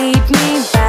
lead me back.